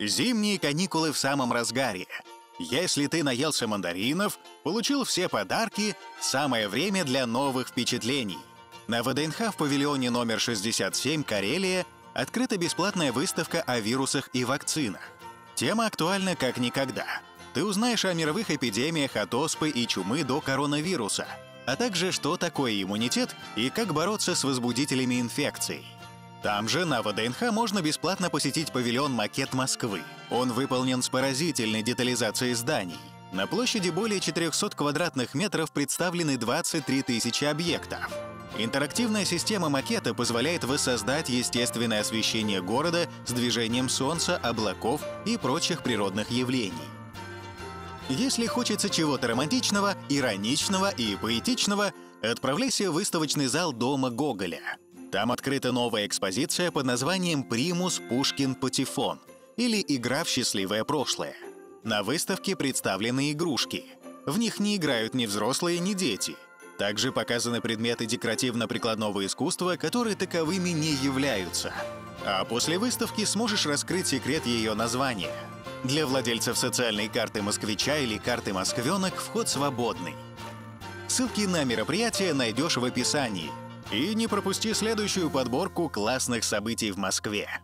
Зимние каникулы в самом разгаре. Если ты наелся мандаринов, получил все подарки, самое время для новых впечатлений. На ВДНХ в павильоне номер 67 «Карелия» открыта бесплатная выставка о вирусах и вакцинах. Тема актуальна как никогда. Ты узнаешь о мировых эпидемиях от оспы и чумы до коронавируса, а также что такое иммунитет и как бороться с возбудителями инфекций. Там же на ВДНХ можно бесплатно посетить павильон «Макет Москвы». Он выполнен с поразительной детализацией зданий. На площади более 400 квадратных метров представлены 23 тысячи объектов. Интерактивная система макета позволяет воссоздать естественное освещение города с движением солнца, облаков и прочих природных явлений. Если хочется чего-то романтичного, ироничного и поэтичного, отправляйся в выставочный зал Дома Гоголя. Там открыта новая экспозиция под названием «Примус Пушкин Патефон» или «Игра в счастливое прошлое». На выставке представлены игрушки. В них не играют ни взрослые, ни дети — также показаны предметы декоративно-прикладного искусства, которые таковыми не являются. А после выставки сможешь раскрыть секрет ее названия. Для владельцев социальной карты москвича или карты москвенок вход свободный. Ссылки на мероприятие найдешь в описании. И не пропусти следующую подборку классных событий в Москве.